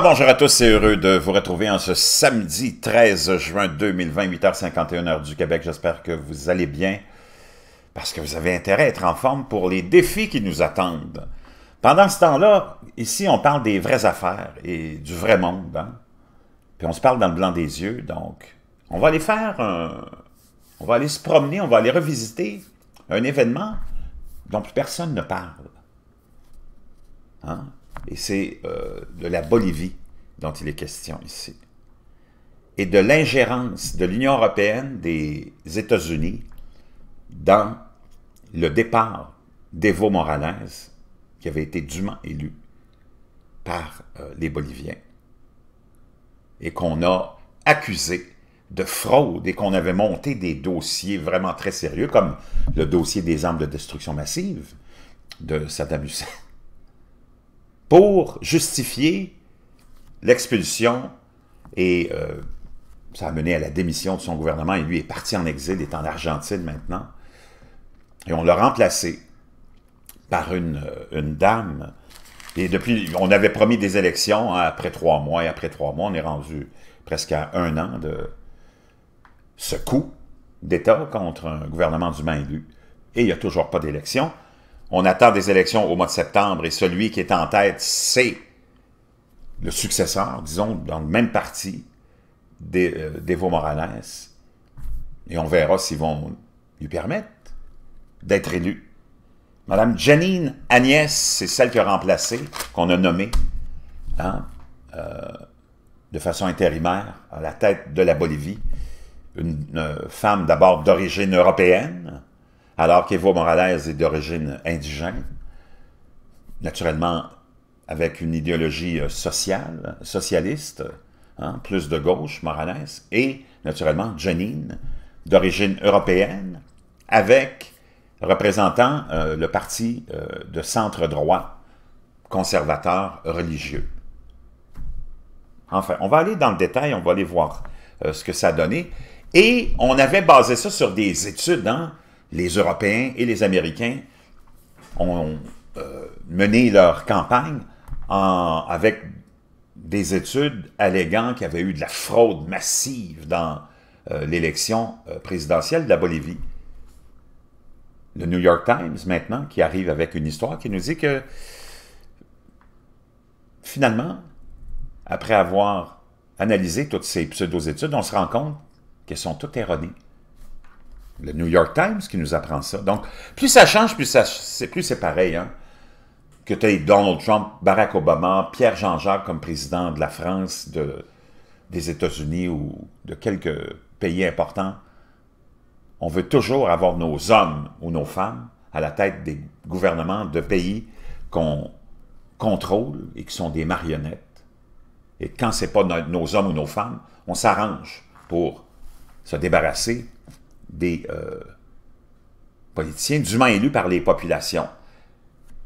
Bonjour à tous, c'est heureux de vous retrouver en ce samedi 13 juin 2020, 8h51 heure du Québec. J'espère que vous allez bien, parce que vous avez intérêt à être en forme pour les défis qui nous attendent. Pendant ce temps-là, ici, on parle des vraies affaires et du vrai monde. Hein? Puis on se parle dans le blanc des yeux, donc on va aller faire un... On va aller se promener, on va aller revisiter un événement dont plus personne ne parle. Hein? Et c'est euh, de la Bolivie dont il est question ici. Et de l'ingérence de l'Union européenne, des États-Unis, dans le départ d'Evo Morales, qui avait été dûment élu par euh, les Boliviens, et qu'on a accusé de fraude et qu'on avait monté des dossiers vraiment très sérieux, comme le dossier des armes de destruction massive de Saddam Hussein pour justifier l'expulsion et euh, ça a mené à la démission de son gouvernement et lui est parti en exil, est en Argentine maintenant. Et on l'a remplacé par une, euh, dame. Et depuis, on avait promis des élections hein, après trois mois, et après trois mois, on est rendu presque à un an de ce coup d'État contre un gouvernement dûment élu. Et il n'y a toujours pas d'élection. On attend des élections au mois de septembre et celui qui est en tête, c'est le successeur, disons, dans le même parti euh, d'Evo Morales. Et on verra s'ils vont lui permettre d'être élu. Madame Janine Agnès, c'est celle qui a remplacé, qu'on a nommée, hein, euh, de façon intérimaire, à la tête de la Bolivie. Une, euh, femme d'abord d'origine européenne, alors qu'Evo Morales est d'origine indigène, naturellement avec une idéologie euh, sociale, socialiste, hein, plus de gauche, Morales, et naturellement Janine, d'origine européenne, avec représentant euh, le parti euh, de centre-droit conservateur religieux. Enfin, on va aller dans le détail, on va aller voir ce que ça a donné. Et on avait basé ça sur des études, hein, les Européens et les Américains ont euh, mené leur campagne avec des études alléguant qu'il y avait eu de la fraude massive dans euh, l'élection euh, présidentielle de la Bolivie. Le New York Times, maintenant, qui arrive avec une histoire qui nous dit que, finalement, après avoir analysé toutes ces pseudo-études, on se rend compte qu'elles sont toutes erronées le New York Times qui nous apprend ça. Donc, plus ça change, plus c'est plus c'est pareil. Hein? Que tu aies Donald Trump, Barack Obama, Pierre Jean-Jacques comme président de la France, de, des États-Unis ou de quelques pays importants, on veut toujours avoir nos hommes ou nos femmes à la tête des gouvernements de pays qu'on contrôle et qui sont des marionnettes. Et quand ce n'est pas nos hommes ou nos femmes, on s'arrange pour se débarrasser des euh, politiciens dûment élus par les populations.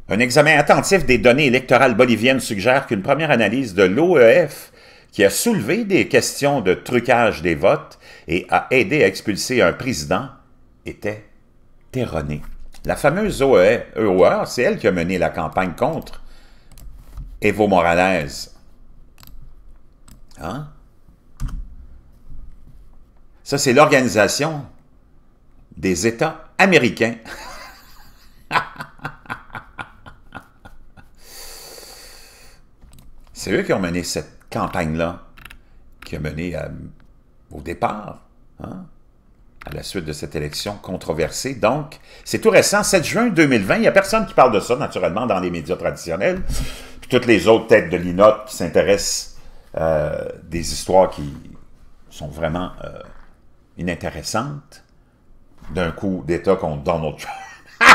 Un examen attentif des données électorales boliviennes suggère qu'une première analyse de l'OEF, qui a soulevé des questions de trucage des votes et a aidé à expulser un président, était erronée. La fameuse OEA, c'est elle qui a mené la campagne contre Evo Morales. Hein? Ça, c'est l'organisation des États américains. C'est eux qui ont mené cette campagne-là, qui a mené au départ, hein, à la suite de cette élection controversée. Donc, c'est tout récent, 7 juin 2020. Il n'y a personne qui parle de ça, naturellement, dans les médias traditionnels. Puis toutes les autres têtes de l'INOT qui s'intéressent euh, des histoires qui sont vraiment euh, inintéressantes d'un coup d'État contre Donald Trump.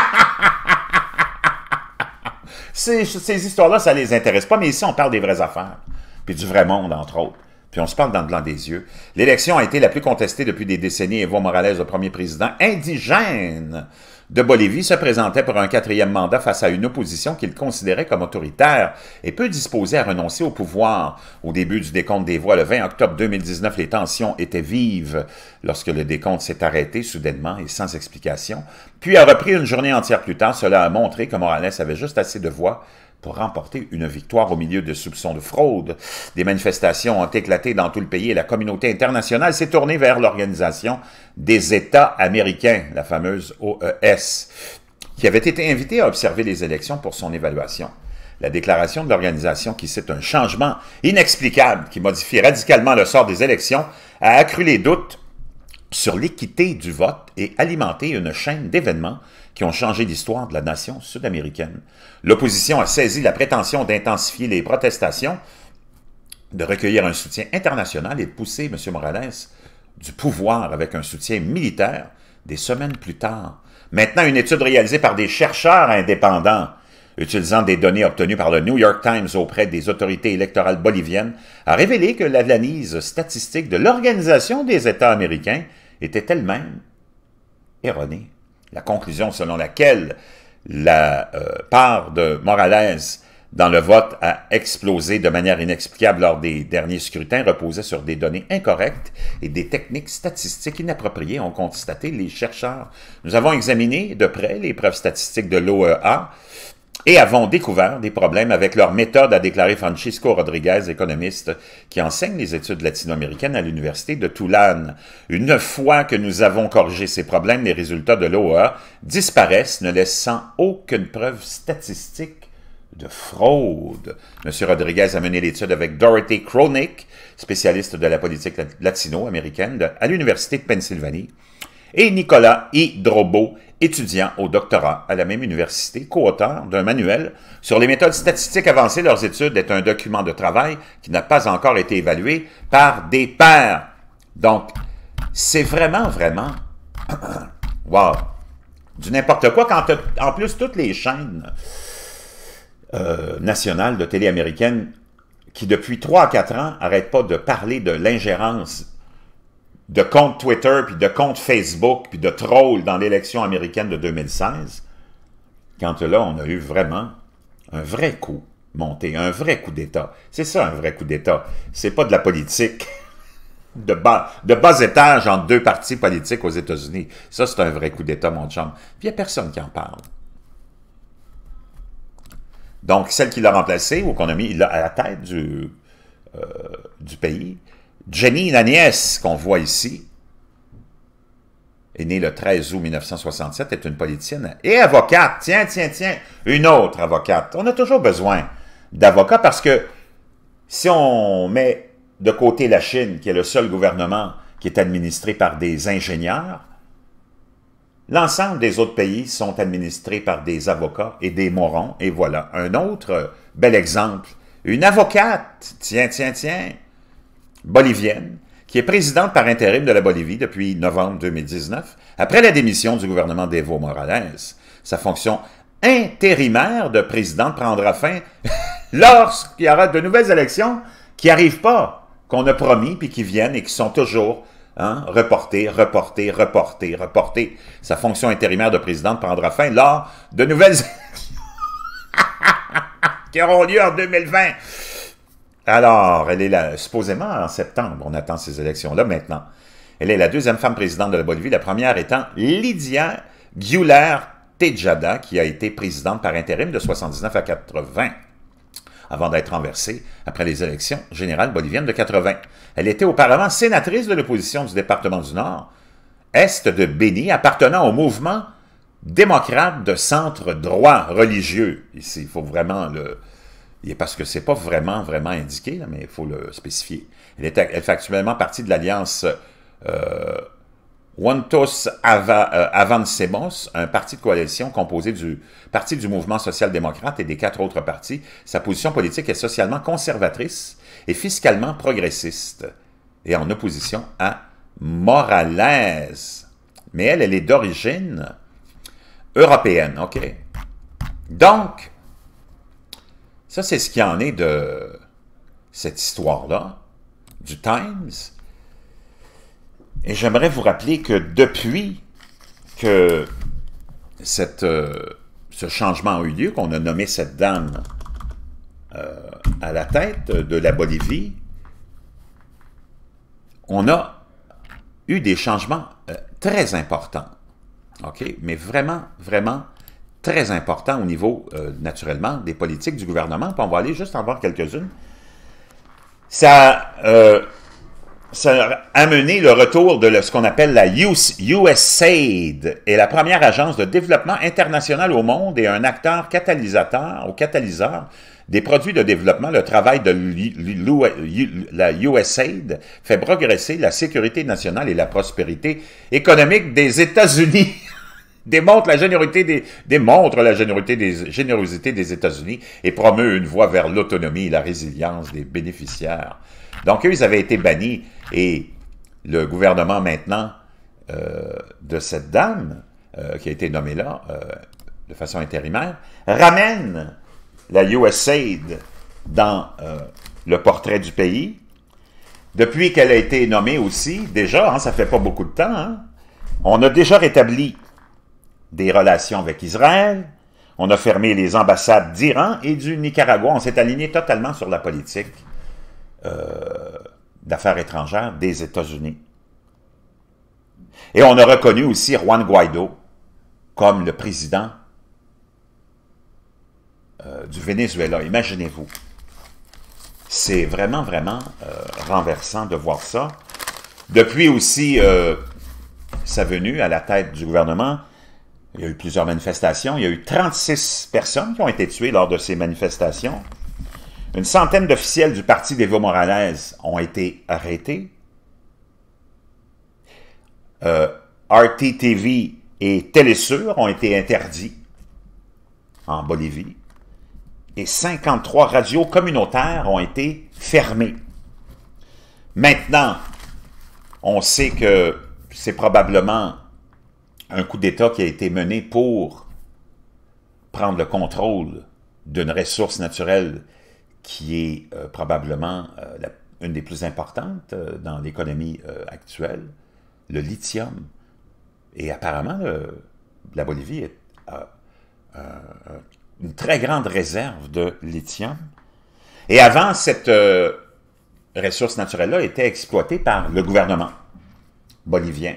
ces, ces histoires-là, ça les intéresse pas, mais ici, on parle des vraies affaires, puis du vrai monde, entre autres. Puis on se parle dans le blanc des yeux. L'élection a été la plus contestée depuis des décennies. Evo Morales, le premier président indigène de Bolivie se présentait pour un quatrième mandat face à une opposition qu'il considérait comme autoritaire et peu disposée à renoncer au pouvoir. Au début du décompte des voix, le 20 octobre 2019, les tensions étaient vives lorsque le décompte s'est arrêté soudainement et sans explication, puis a repris une journée entière plus tard. Cela a montré que Morales avait juste assez de voix pour remporter une victoire au milieu de soupçons de fraude. Des manifestations ont éclaté dans tout le pays et la communauté internationale s'est tournée vers l'Organisation des États américains, la fameuse OES, qui avait été invitée à observer les élections pour son évaluation. La déclaration de l'organisation qui cite un changement inexplicable qui modifie radicalement le sort des élections a accru les doutes sur l'équité du vote et alimenté une chaîne d'événements qui ont changé l'histoire de la nation sud-américaine. L'opposition a saisi la prétention d'intensifier les protestations, de recueillir un soutien international et de pousser M. Morales du pouvoir avec un soutien militaire des semaines plus tard. Maintenant, une étude réalisée par des chercheurs indépendants utilisant des données obtenues par le New York Times auprès des autorités électorales boliviennes, a révélé que l'analyse statistique de l'Organisation des États américains était elle-même erronée. La conclusion selon laquelle la euh, part de Morales dans le vote a explosé de manière inexplicable lors des derniers scrutins reposait sur des données incorrectes et des techniques statistiques inappropriées, ont constaté les chercheurs. Nous avons examiné de près les preuves statistiques de l'OEA et avons découvert des problèmes avec leur méthode, a déclaré Francisco Rodriguez, économiste qui enseigne les études latino-américaines à l'Université de Tulane. Une fois que nous avons corrigé ces problèmes, les résultats de l'OEA disparaissent, ne laissant aucune preuve statistique de fraude. M. Rodriguez a mené l'étude avec Dorothy Kronick, spécialiste de la politique latino-américaine à l'Université de Pennsylvanie, et Nicolas Hidrobo, étudiant au doctorat à la même université, co-auteur d'un manuel sur les méthodes statistiques avancées. Leurs études est un document de travail qui n'a pas encore été évalué par des pairs. Donc, c'est vraiment, vraiment, wow, du n'importe quoi quand en plus toutes les chaînes euh, nationales de télé américaine qui depuis 3 à 4 ans n'arrêtent pas de parler de l'ingérence de compte Twitter, puis de compte Facebook, puis de trolls dans l'élection américaine de 2016, quand là, on a eu vraiment un vrai coup monté, un vrai coup d'État. C'est ça, un vrai coup d'État. C'est pas de la politique de bas, de bas étage entre deux partis politiques aux États-Unis. Ça, c'est un vrai coup d'État, mon chum. Puis il n'y a personne qui en parle. Donc, celle qui l'a remplacé, ou qu'on a mis à la tête du, euh, du pays, Jenny, la qu'on voit ici, est née le 13 août 1967, est une politicienne et avocate. Tiens, tiens, tiens, une autre avocate. On a toujours besoin d'avocats parce que si on met de côté la Chine, qui est le seul gouvernement qui est administré par des ingénieurs, l'ensemble des autres pays sont administrés par des avocats et des morons. Et voilà, un autre bel exemple. Une avocate, tiens, tiens, tiens, bolivienne, qui est présidente par intérim de la Bolivie depuis novembre 2019, après la démission du gouvernement d'Evo Morales. Sa fonction intérimaire de présidente prendra fin lorsqu'il y aura de nouvelles élections qui n'arrivent pas, qu'on a promis, puis qui viennent et qui sont toujours hein, reportées, reportées, reportées, reportées. Sa fonction intérimaire de présidente prendra fin lors de nouvelles élections qui auront lieu en 2020. Alors, elle est là, supposément en septembre, on attend ces élections-là maintenant. Elle est la deuxième femme présidente de la Bolivie, la première étant Lydia Guler Tejada, qui a été présidente par intérim de 79 à 80, avant d'être renversée après les élections générales boliviennes de 80. Elle était auparavant sénatrice de l'opposition du département du Nord, est de Béni, appartenant au mouvement démocrate de centre droit religieux. Ici, il faut vraiment le, parce que c'est pas vraiment, vraiment indiqué, mais il faut le spécifier. Elle, fait actuellement partie de l'alliance euh, Juntos euh, Avancemos, un parti de coalition composé du Parti du mouvement social-démocrate et des quatre autres partis. Sa position politique est socialement conservatrice et fiscalement progressiste, et en opposition à Morales. Mais elle, elle est d'origine européenne, OK? Donc, ça, c'est ce qu'il en est de cette histoire-là, du Times. Et j'aimerais vous rappeler que depuis que euh, ce changement a eu lieu, qu'on a nommé cette dame euh, à la tête de la Bolivie, on a eu des changements euh, très importants. OK? Mais vraiment, vraiment très importants au niveau, euh, naturellement, des politiques du gouvernement. Puis on va aller juste en voir quelques-unes. Ça, euh, a amené le retour de ce qu'on appelle la USAID, est la première agence de développement international au monde et un acteur catalyseur, au catalyseur des produits de développement, le travail de la USAID fait progresser la sécurité nationale et la prospérité économique des États-Unis. Démontre la générosité des, démontre la générosité des, générosité des États-Unis et promeut une voie vers l'autonomie et la résilience des bénéficiaires. Donc, eux, ils avaient été bannis et le gouvernement maintenant euh, de cette dame, euh, qui a été nommée là, euh, de façon intérimaire, ramène la USAID dans le portrait du pays. Depuis qu'elle a été nommée aussi, déjà, hein, ça fait pas beaucoup de temps, hein, on a déjà rétabli des relations avec Israël, on a fermé les ambassades d'Iran et du Nicaragua, on s'est aligné totalement sur la politique euh, d'affaires étrangères des États-Unis. Et on a reconnu aussi Juan Guaido comme le président euh, du Venezuela. Imaginez-vous. C'est vraiment, vraiment euh, renversant de voir ça. Depuis aussi sa venue à la tête du gouvernement, il y a eu plusieurs manifestations. Il y a eu 36 personnes qui ont été tuées lors de ces manifestations. Une centaine d'officiels du parti d'Evo Morales ont été arrêtés. Euh, RTTV et Télésur ont été interdits en Bolivie et 53 radios communautaires ont été fermées. Maintenant, on sait que c'est probablement un coup d'État qui a été mené pour prendre le contrôle d'une ressource naturelle qui est euh, probablement euh, une des plus importantes euh, dans l'économie actuelle, le lithium. Et apparemment, la Bolivie est, une très grande réserve de lithium. Et avant, cette ressource naturelle-là était exploitée par le gouvernement bolivien.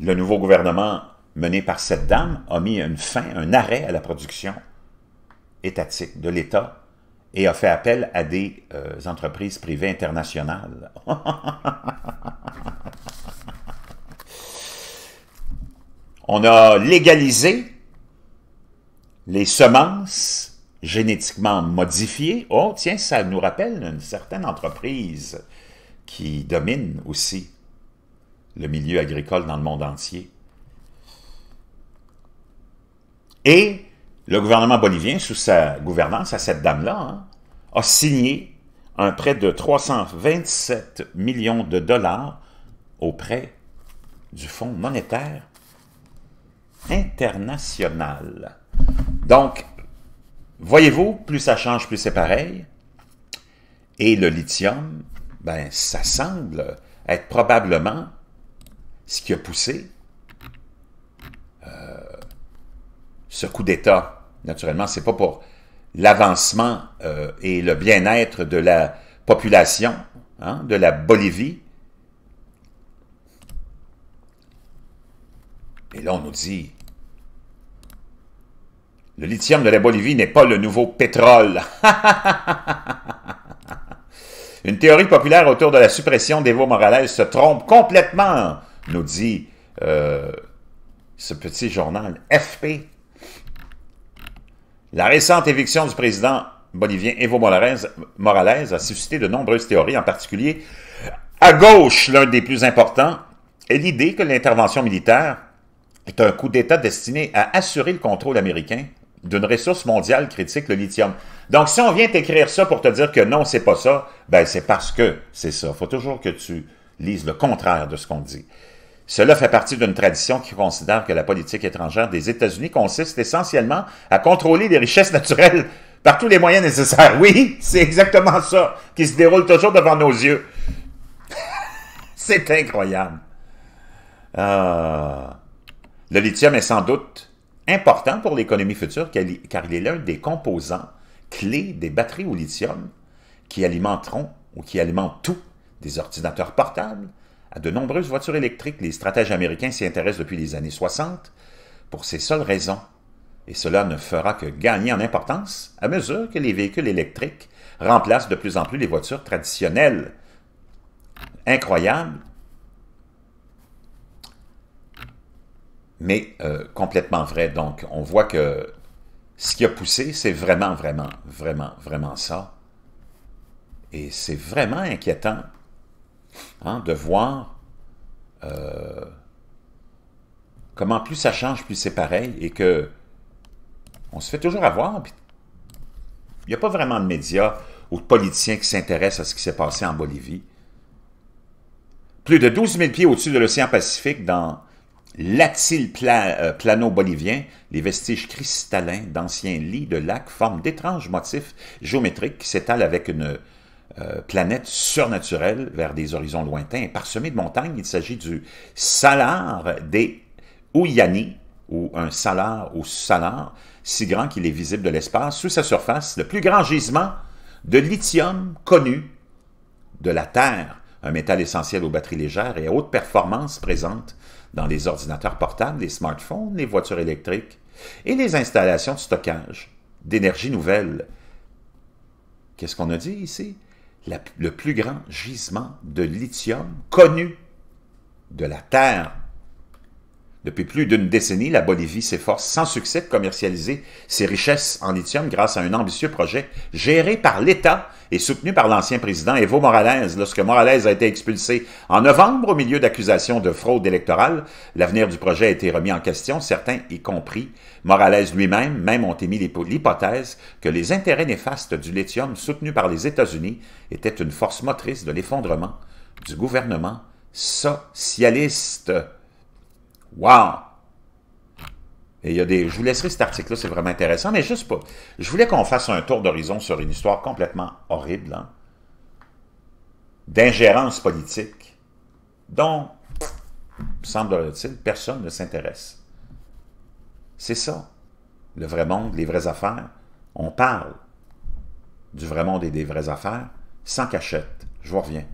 Le nouveau gouvernement mené par cette dame a mis une fin, un arrêt à la production étatique de l'État et a fait appel à des euh, entreprises privées internationales. On a légalisé les semences génétiquement modifiées, oh tiens, ça nous rappelle une certaine entreprise qui domine aussi le milieu agricole dans le monde entier. Et le gouvernement bolivien, sous sa gouvernance, à cette dame-là, hein, a signé un prêt de 327 millions de dollars auprès du Fonds monétaire international. Donc, voyez-vous, plus ça change, plus c'est pareil. Et le lithium, ben, ça semble être probablement ce qui a poussé euh, ce coup d'État. Naturellement, c'est pas pour l'avancement euh, et le bien-être de la population hein, de la Bolivie. Et là, on nous dit, le lithium de la Bolivie n'est pas le nouveau pétrole. Une théorie populaire autour de la suppression d'Evo Morales se trompe complètement, nous dit euh, ce petit journal FP. La récente éviction du président bolivien Evo Morales, a suscité de nombreuses théories, en particulier à gauche, l'un des plus importants est l'idée que l'intervention militaire est un coup d'État destiné à assurer le contrôle américain d'une ressource mondiale critique, le lithium. Donc, si on vient t'écrire ça pour te dire que non, c'est pas ça, ben c'est parce que c'est ça. Faut toujours que tu lises le contraire de ce qu'on dit. Cela fait partie d'une tradition qui considère que la politique étrangère des États-Unis consiste essentiellement à contrôler les richesses naturelles par tous les moyens nécessaires. Oui, c'est exactement ça qui se déroule toujours devant nos yeux. c'est incroyable. Ah. Le lithium est sans doute important pour l'économie future car il est l'un des composants clés des batteries au lithium qui alimenteront ou qui alimentent tout des ordinateurs portables à de nombreuses voitures électriques. Les stratèges américains s'y intéressent depuis les années 60 pour ces seules raisons. Et cela ne fera que gagner en importance à mesure que les véhicules électriques remplacent de plus en plus les voitures traditionnelles. Incroyable, mais euh, complètement vrai. Donc, on voit que ce qui a poussé, c'est vraiment, vraiment, vraiment, vraiment ça. Et c'est vraiment inquiétant hein, de voir euh, comment plus ça change, plus c'est pareil, et que on se fait toujours avoir. Il n'y a pas vraiment de médias ou de politiciens qui s'intéressent à ce qui s'est passé en Bolivie. Plus de 12 000 pieds au-dessus de l'océan Pacifique, dans l'Atil euh, plano bolivien, les vestiges cristallins d'anciens lits de lacs forment d'étranges motifs géométriques qui s'étalent avec une euh, planète surnaturelle vers des horizons lointains. Parsemés de montagnes, il s'agit du Salar des Uyani, ou un salar ou salar, si grand qu'il est visible de l'espace, sous sa surface, le plus grand gisement de lithium connu de la Terre, un métal essentiel aux batteries légères et à haute performance présente dans les ordinateurs portables, les smartphones, les voitures électriques et les installations de stockage d'énergie nouvelle. Qu'est-ce qu'on a dit ici? Le plus grand gisement de lithium connu de la Terre depuis plus d'une décennie, la Bolivie s'efforce sans succès de commercialiser ses richesses en lithium grâce à un ambitieux projet géré par l'État et soutenu par l'ancien président Evo Morales. Lorsque Morales a été expulsé en novembre au milieu d'accusations de fraude électorale, l'avenir du projet a été remis en question, certains y compris Morales lui-même, même ont émis l'hypothèse que les intérêts néfastes du lithium soutenu par les États-Unis étaient une force motrice de l'effondrement du gouvernement socialiste. Wow! Et il y a des. Je vous laisserai cet article-là, c'est vraiment intéressant, mais juste pas. Je voulais qu'on fasse un tour d'horizon sur une histoire complètement horrible, hein, d'ingérence politique, dont, semble-t-il, personne ne s'intéresse. C'est ça, le vrai monde, les vraies affaires. On parle du vrai monde et des vraies affaires sans cachette. Je vous reviens.